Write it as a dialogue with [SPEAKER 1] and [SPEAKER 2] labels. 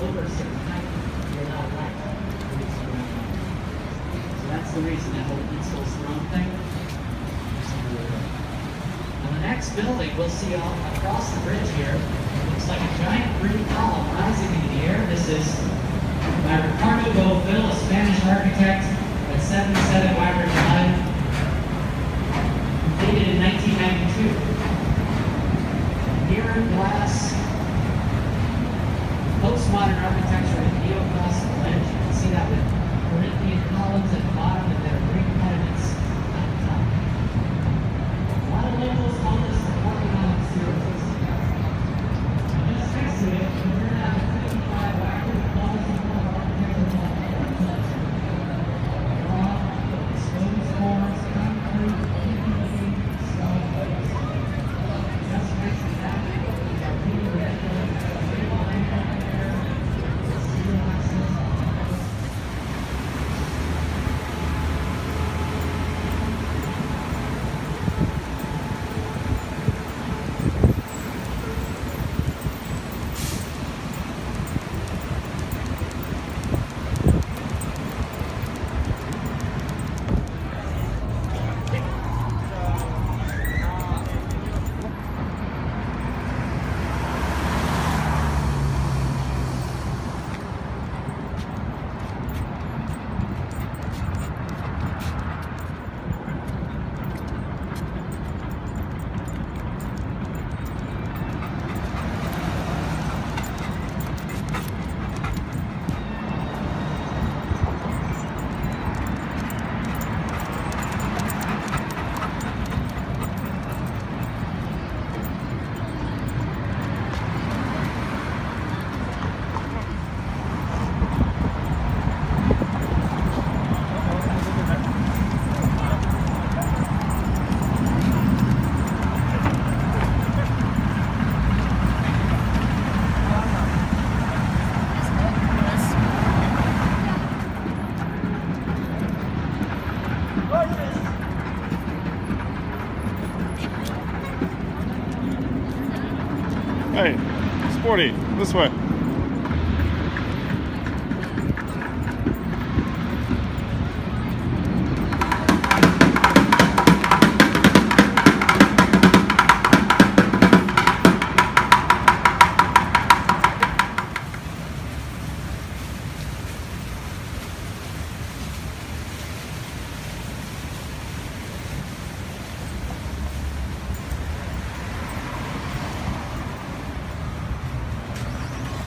[SPEAKER 1] So that's the reason that whole peaceful surround thing. On the next building, we'll see all across the bridge here. Looks like a giant green column rising in the air. This is by Ricardo Bofill, a Spanish architect at 77 Wyvern Drive, completed in 1992. Mirrored glass, postmodern architecture, and neoclassical
[SPEAKER 2] Hey, Sporty, this way.